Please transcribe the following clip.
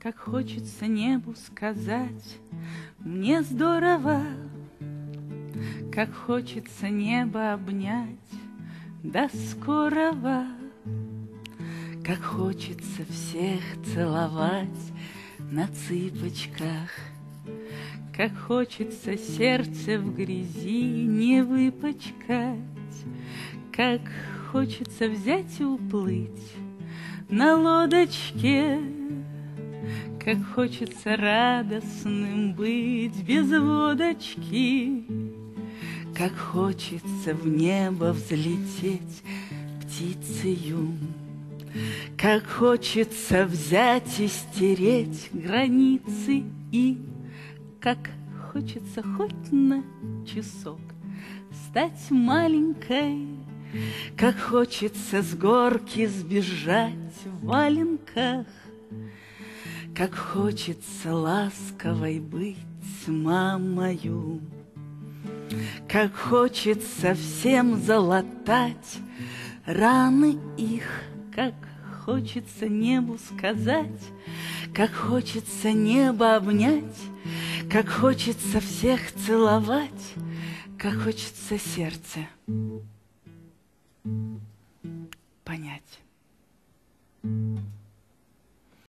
Как хочется небу сказать. Мне здорово, Как хочется небо обнять. До скорого, Как хочется всех целовать На цыпочках, Как хочется сердце в грязи Не выпачкать, Как хочется взять и уплыть на лодочке, Как хочется радостным быть без водочки, Как хочется в небо взлететь птицею, Как хочется взять и стереть границы и Как хочется хоть на часок стать маленькой как хочется с горки сбежать в валенках, Как хочется ласковой быть мамою, Как хочется всем залатать раны их, Как хочется небу сказать, Как хочется небо обнять, Как хочется всех целовать, Как хочется сердце понять.